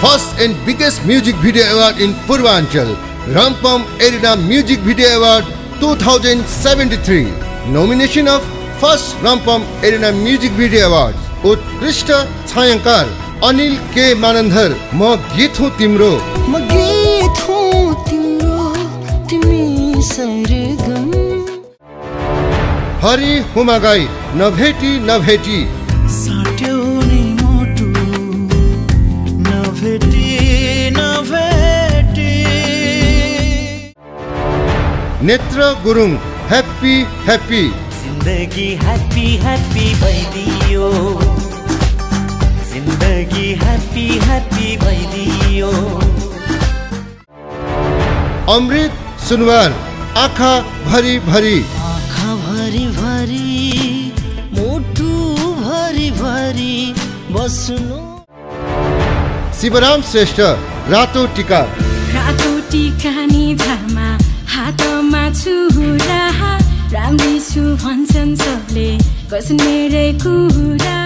First and biggest music video award in Purvanchal Rampam arena music video award two thousand seventy three nomination of first Rampam arena music video award उत्कृष्ट छायाङ्कार अनिल के मानन्धर म गीत हुँ तिम्रो हरि हुमा गाई नभेटी नभेटी साट्यौ नेत्र गुरुङ ह्याप्पी ह्याप्पी जिन्दगी ह्याप्पी ह्याप्पी भइदियो। जिन्दगी ह्याप्पी ह्याप्पी भइदियो। अमृत सुनवार आँखा भरी भरी। आँखा भरी भरी मुटु भरी भरी बस्नु। शिवराम श्रेष्ठ रातो टिका। रातो टिका निधारमा हातमा भन्छन् सबले कस मेरै कुरा